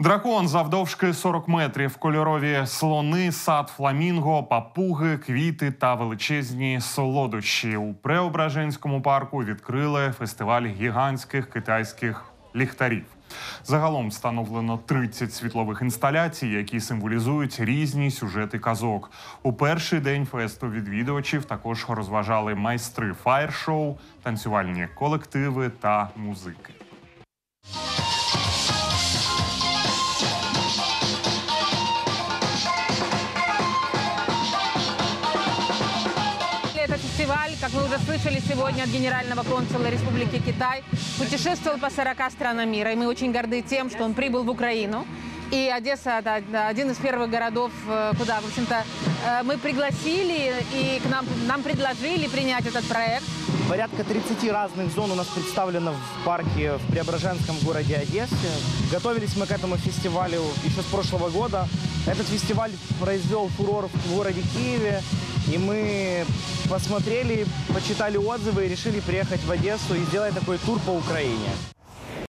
Дракон завдовжки 40 метрів, кольорові слони, сад фламінго, папуги, квіти та величезні солодощі. У Преображенському парку відкрили фестиваль гігантських китайських ліхтарів. Загалом встановлено 30 світлових інсталяцій, які символізують різні сюжети казок. У перший день фесту відвідувачів також розважали майстри фаєр-шоу, танцювальні колективи та музики. Фестиваль, как вы уже слышали сегодня от генерального консула Республики Китай, путешествовал по 40 странам мира. И мы очень горды тем, что он прибыл в Украину. И Одесса – это один из первых городов, э, куда, в общем-то, э, мы пригласили и к нам, нам предложили принять этот проект. Порядка 30 разных зон у нас представлено в парке в Преображенском городе Одессе. Готовились мы к этому фестивалю еще с прошлого года. Этот фестиваль произвел фурор в городе Киеве. И мы посмотрели, почитали отзывы и решили приехать в Одессу и сделать такой тур по Украине.